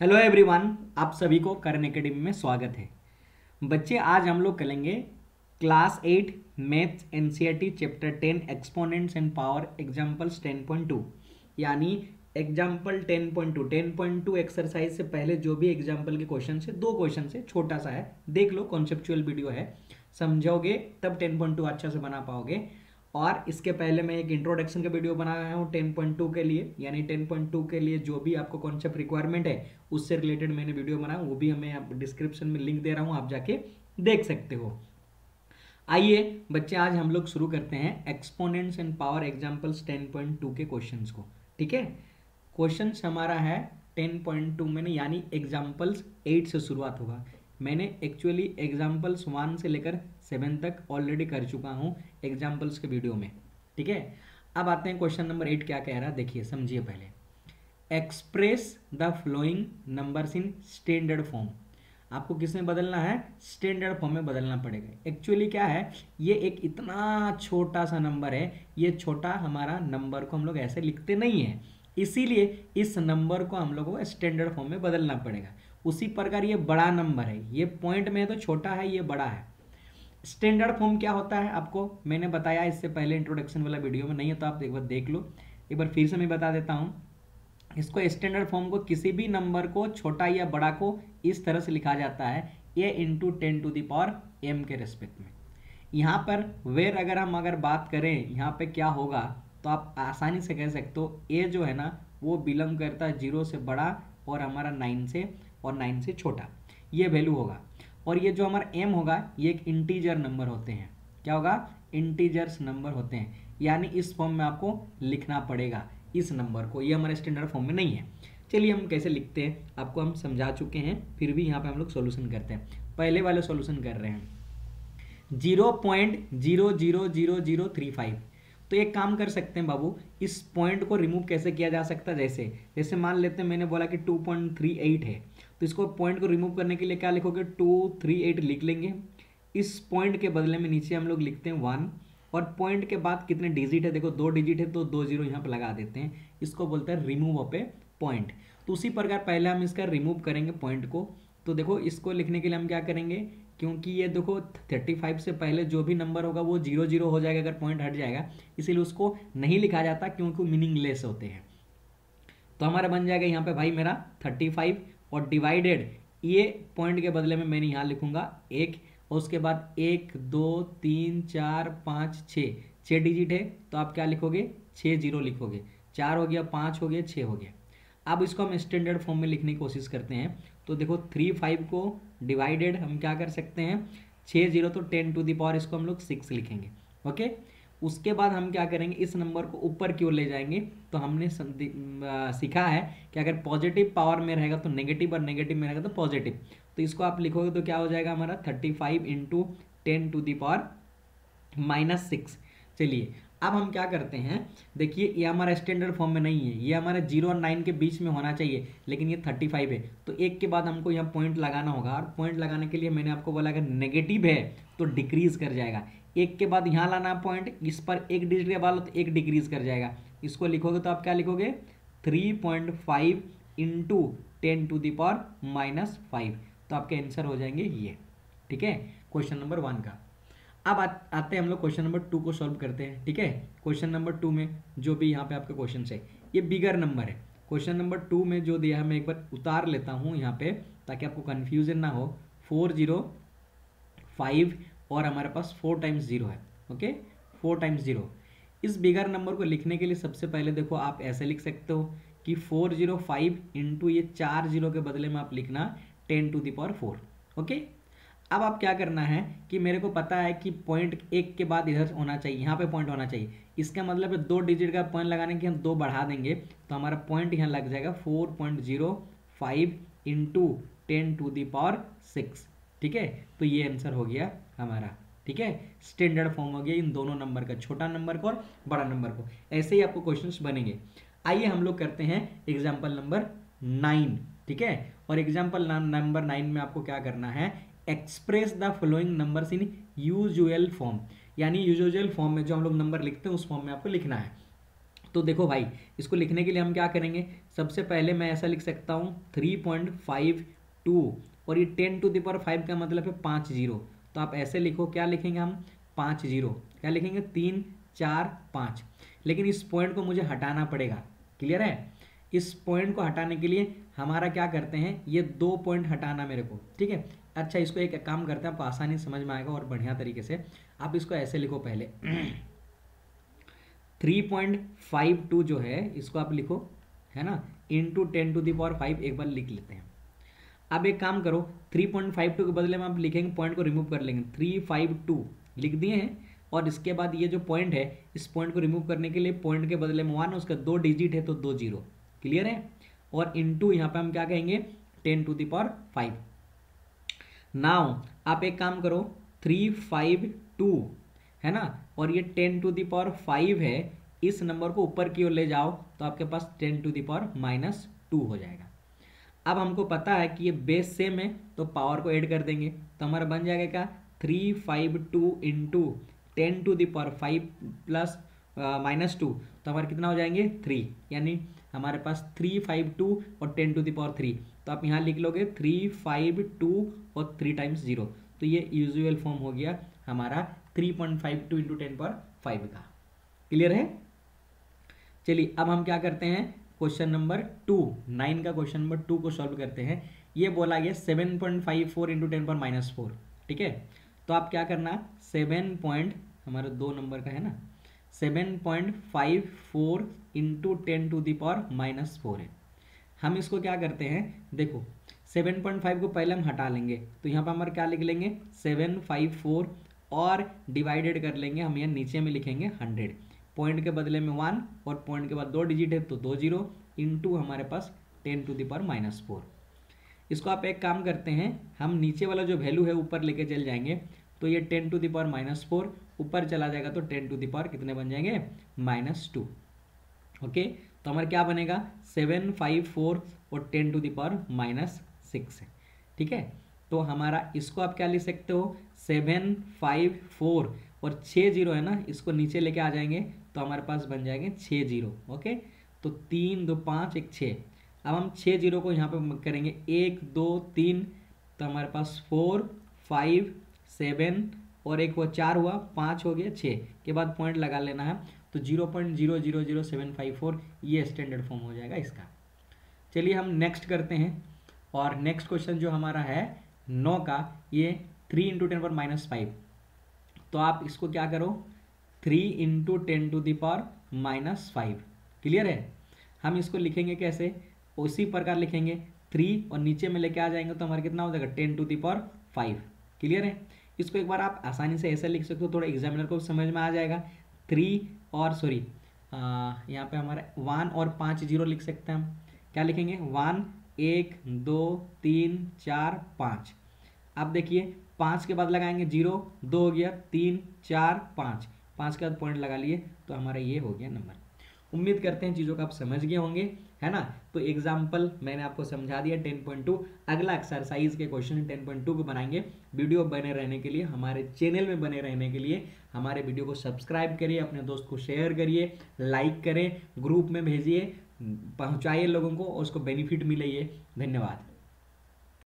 Hello everyone आप सभी को करण एकेडमी में स्वागत है। बच्चे, आज हम लोग करेंगे class eight maths NCERT chapter ten exponents and power examples ten point two यानी example ten point two ten point two exercise से पहले जो भी एग्ज़ाम्पल के क्वेश्चन है, दो क्वेश्चन से छोटा सा है। देख लो कॉन्सेप्चुअल वीडियो है। समझोगे तब टेन पॉइंट टू अच्छा से बना पाओगे। और इसके पहले मैं एक इंट्रोडक्शन का वीडियो बना रहा हूँ टेन पॉइंट टू के लिए, यानी टेन पॉइंट टू के लिए जो भी आपको कॉन्सेप्ट रिक्वायरमेंट है, उससे रिलेटेड मैंने वीडियो बनाया, वो भी हमें आप डिस्क्रिप्शन में लिंक दे रहा हूँ, आप जाके देख सकते हो। आइए बच्चे, आज हम लोग शुरू करते हैं exponents and power examples ten point two के क्वेश्चन को, ठीक है? क्वेश्चन हमारा है टेन पॉइंट टू में, यानी एग्जाम्पल्स एट से शुरुआत होगा। मैंने एक्चुअली एग्जाम्पल्स वन से लेकर सेवन तक ऑलरेडी कर चुका हूँ एग्जाम्पल्स के वीडियो में, ठीक है? अब आते हैं क्वेश्चन नंबर एट क्या कह रहा है? देखिए, समझिए पहले। Express the following numbers in standard form आपको किसमें बदलना है? स्टैंडर्ड फॉर्म में बदलना पड़ेगा। एक्चुअली क्या है? ये एक इतना छोटा सा नंबर है, ये छोटा हमारा नंबर को हम लोग ऐसे लिखते नहीं है। इसीलिए इस नंबर को हम लोग को स्टैंडर्ड फॉर्म में बदलना पड़ेगा। उसी प्रकार ये बड़ा नंबर है। ये पॉइंट में है तो छोटा है, ये बड़ा है। स्टैंडर्ड फॉर्म क्या होता है आपको? मैंने बताया इससे पहले इंट्रोडक्शन वाला वीडियो में, नहीं है तो आप एक बार देख लो। एक बार फिर से मैं बता देता हूँ। इसको स्टैंडर्ड फॉर्म को किसी भी नंबर को, छोटा या बड़ा को, इस तरह से लिखा जाता है। A into ten to the power m के रेस्पेक्ट में। यहाँ पर वेर अगर हम अगर बात करें, यहाँ पे क्या होगा तो आप आसानी से कह सकते हो ए जो है ना, वो बिलोंग करता है ज़ीरो से बड़ा और हमारा नाइन से, और नाइन से छोटा। ये वैल्यू होगा। और ये जो हमारा एम होगा, ये एक इंटीजर नंबर होते हैं। क्या होगा? इंटीजर्स नंबर होते हैं। यानी इस फॉर्म में आपको लिखना पड़ेगा इस नंबर को। ये हमारे स्टैंडर्ड फॉर्म में नहीं है। चलिए हम कैसे लिखते हैं? आपको हम समझा चुके हैं, फिर भी यहाँ पे हम लोग सोल्यूशन करते हैं। पहले वाले सोल्यूशन कर रहे हैं। Zero point zero zero zero zero three five तो एक काम कर सकते हैं बाबू, इस पॉइंट को रिमूव कैसे किया जा सकता है? जैसे जैसे मान लेते हैं मैंने बोला कि 2.38 है। तो इसको पॉइंट को रिमूव करने के लिए क्या लिखोगे? 238 लिख लेंगे। इस पॉइंट के बदले में नीचे हम लोग लिखते हैं वन और पॉइंट के बाद कितने डिजिट है? देखो, दो डिजिट है तो दो ज़ीरो यहाँ पर लगा देते हैं। इसको बोलते हैं रिमूव ऑफ़ ए पॉइंट तो उसी प्रकार पहले हम इसका रिमूव करेंगे पॉइंट को। तो देखो, इसको लिखने के लिए हम क्या करेंगे? क्योंकि ये देखो 35 से पहले जो भी नंबर होगा वो ज़ीरो ज़ीरो हो जाएगा। अगर पॉइंट हट जाएगा, इसीलिए उसको नहीं लिखा जाता क्योंकि मीनिंगलेस होते हैं। तो हमारा बन जाएगा यहाँ पे भाई मेरा 35 और डिवाइडेड ये पॉइंट के बदले में मैंने यहाँ लिखूँगा एक, और उसके बाद एक, दो, तीन, चार, पाँच छः छः डिजिट है तो आप क्या लिखोगे? छः ज़ीरो लिखोगे। चार हो गया, पाँच हो गया छः हो गया। अब इसको हम स्टैंडर्ड फॉर्म में लिखने की कोशिश करते हैं। तो देखो थ्री फाइव को डिवाइडेड हम क्या कर सकते हैं? छः ज़ीरो तो टेन टू दी पावर इसको हम लोग सिक्स लिखेंगे। ओके उसके बाद हम क्या करेंगे, इस नंबर को ऊपर की ओर ले जाएँगे। तो हमने सीखा है कि अगर पॉजिटिव पावर में रहेगा तो नेगेटिव और नेगेटिव में रहेगा तो पॉजिटिव तो इसको आप लिखोगे तो क्या हो जाएगा हमारा? Thirty five into ten to the power minus six चलिए, अब हम क्या करते हैं? देखिए, ये हमारा स्टैंडर्ड फॉर्म में नहीं है। ये हमारा ज़ीरो और नाइन के बीच में होना चाहिए, लेकिन ये थर्टी फाइव है। तो एक के बाद हमको यहाँ पॉइंट लगाना होगा, और पॉइंट लगाने के लिए मैंने आपको बोला अगर नेगेटिव है तो डिक्रीज कर जाएगा। एक के बाद यहाँ लाना पॉइंट इस पर एक डिजिट के बाद तो एक डिक्रीज कर जाएगा। इसको लिखोगे तो आप क्या लिखोगे? Three point five into ten to the power minus five तो आपके आंसर हो जाएँगे ये। ठीक है? क्वेश्चन नंबर वन का। अब आ, आते हैं हम लोग क्वेश्चन नंबर टू को सॉल्व करते हैं। ठीक है? क्वेश्चन नंबर टू में जो भी यहाँ पे आपके क्वेश्चन है ये बिगर नंबर है। क्वेश्चन नंबर टू में जो दिया है मैं एक बार उतार लेता हूँ यहाँ पे ताकि आपको कन्फ्यूज़न ना हो। फोर ज़ीरो फाइव और हमारे पास फोर टाइम्स ज़ीरो है ओके फोर टाइम्स ज़ीरो इस बिगर नंबर को लिखने के लिए सबसे पहले देखो, आप ऐसे लिख सकते हो कि फोर ज़ीरो फाइव इंटू ये चार ज़ीरो के बदले में आप लिखना ten to the power four okay अब आप क्या करना है कि मेरे को पता है कि पॉइंट एक के बाद इधर होना चाहिए, यहाँ पे पॉइंट होना चाहिए। इसका मतलब है दो डिजिट का पॉइंट लगाने के हम दो बढ़ा देंगे तो हमारा पॉइंट यहाँ लग जाएगा four point zero five into ten to the power six ठीक है? तो ये आंसर हो गया हमारा, ठीक है? स्टैंडर्ड फॉर्म हो गया इन दोनों नंबर का, छोटा नंबर को और बड़ा नंबर को। ऐसे ही आपको क्वेश्चन बनेंगे। आइए हम लोग करते हैं एग्ज़ाम्पल नंबर नाइन ठीक है? और एग्ज़ाम्पल नंबर नाइन में आपको क्या करना है? Express the following numbers in usual form यानी यूजुअल फॉर्म में जो हम लोग नंबर लिखते हैं, उस फॉर्म में आपको लिखना है। तो देखो भाई, इसको लिखने के लिए हम क्या करेंगे? सबसे पहले मैं ऐसा लिख सकता हूँ थ्री पॉइंट फाइव टू और ये टेन टू दावर फाइव का मतलब है पाँच ज़ीरो। तो आप ऐसे लिखो, क्या लिखेंगे हम? पाँच ज़ीरो। क्या लिखेंगे? तीन, चार, पाँच। लेकिन इस पॉइंट को मुझे हटाना पड़ेगा। क्लियर है? इस पॉइंट को हटाने के लिए हमारा क्या करते हैं? ये दो पॉइंट हटाना मेरे को। ठीक है? अच्छा इसको एक काम करते हैं, आपको आसानी समझ में आएगा और बढ़िया तरीके से। आप इसको ऐसे लिखो पहले। थ्री पॉइंट फाइव टू जो है, इसको आप लिखो। है ना? Into ten to the power five एक बार लिख लेते हैं। अब एक काम करो थ्री पॉइंट फाइव टू के बदले में आप लिखेंगे पॉइंट को रिमूव कर लेंगे। थ्री फाइव टू लिख दिए हैं और इसके बाद ये जो पॉइंट है, इस पॉइंट को रिमूव करने के लिए पॉइंट के बदले में वन उसका दो डिजिट है तो दो ज़ीरो क्लियर है? और इंटू यहाँ पे हम क्या कहेंगे? Ten to the power five now आप एक काम करो थ्री फाइव टू है ना? और ये टेन टू दावर फाइव है, इस नंबर को ऊपर की ओर ले जाओ तो आपके पास ten to the power minus two हो जाएगा। अब हमको पता है कि ये बेस सेम है तो पावर को ऐड कर देंगे। तो हमारा बन जाएगा क्या? Three five two into ten to the power five plus minus two तो हमारे कितना हो जाएँगे? थ्री यानी हमारे पास थ्री फाइव टू और ten to the power three तो आप यहाँ लिख लोगे थ्री फाइव टू और थ्री टाइम्स ज़ीरो तो ये यूजुअल फॉर्म हो गया हमारा three point five two into ten पर फाइव का। क्लियर है? चलिए, अब हम क्या करते हैं? क्वेश्चन नंबर टू नाइन का क्वेश्चन नंबर टू को सॉल्व करते हैं। ये बोला गया seven point five four into ten पर माइनस फोर ठीक है? तो आप क्या करना सेवन पॉइंट हमारा दो नंबर का है ना? Seven point five four into ten to the power minus four है। हम इसको क्या करते हैं, देखो सेवन पॉइंट फाइव को पहले हम हटा लेंगे तो यहाँ पर हमारे क्या लिख लेंगे सेवन फाइव फोर और डिवाइडेड कर लेंगे, हम यहाँ नीचे में लिखेंगे हंड्रेड पॉइंट के बदले में वन और पॉइंट के बाद दो डिजिट है तो दो ज़ीरो इंटू हमारे पास ten to the power minus four. इसको आप एक काम करते हैं, हम नीचे वाला जो वैल्यू है ऊपर लेके चल जाएँगे तो ये ten to the power minus four, ऊपर चला जाएगा तो टेन टू दावर कितने बन जाएँगे? Minus two. ओके? तो हमारा क्या बनेगा? सेवन फाइव फोर और ten to the power minus six है। ठीक है? तो हमारा इसको आप क्या लिख सकते हो? सेवन फाइव फोर और छः ज़ीरो है ना, इसको नीचे लेके आ जाएँगे तो हमारे पास बन जाएँगे छः ज़ीरो, ओके? तो तीन, दो, पाँच, एक छः अब हम छः ज़ीरो को यहाँ पे करेंगे। एक, दो, तीन तो हमारे पास फोर, फाइव, सेवन और एक वो चार हुआ, पाँच हो गया छः के बाद पॉइंट लगा लेना है तो zero point zero zero zero seven five four, ये स्टैंडर्ड फॉर्म हो जाएगा इसका। चलिए हम नेक्स्ट करते हैं, और नेक्स्ट क्वेश्चन जो हमारा है, नौ का, ये थ्री इंटू टेन पर माइनस फाइव तो आप इसको क्या करो three into ten to the power minus five clear है? हम इसको लिखेंगे कैसे? उसी प्रकार लिखेंगे थ्री और नीचे में लेके आ जाएँगे तो हमारा कितना हो जाएगा? Ten to the power five clear है? इसको एक बार आप आसानी से ऐसे लिख सकते हो, थोड़ा एग्जामिनर को समझ में आ जाएगा। थ्री और सॉरी यहाँ पे हमारा वन और पाँच ज़ीरो लिख सकते हैं हम। क्या लिखेंगे? वन एक, दो, तीन, चार, पाँच। आप देखिए, पाँच के बाद लगाएँगे ज़ीरो दो हो गया, तीन, चार, पाँच। पाँच के पॉइंट लगा लिए तो हमारा ये हो गया नंबर उम्मीद करते हैं चीज़ों को आप समझ गए होंगे, है ना? तो एग्ज़ाम्पल मैंने आपको समझा दिया टेन पॉइंट टू अगला एक्सरसाइज के क्वेश्चन टेन पॉइंट टू को बनाएँगे. वीडियो बने रहने के लिए, हमारे चैनल में बने रहने के लिए, हमारे वीडियो को सब्सक्राइब करिए, अपने दोस्त को शेयर करिए लाइक करें ग्रुप में भेजिए, पहुँचाइए लोगों को और उसको बेनिफिट मिले धन्यवाद.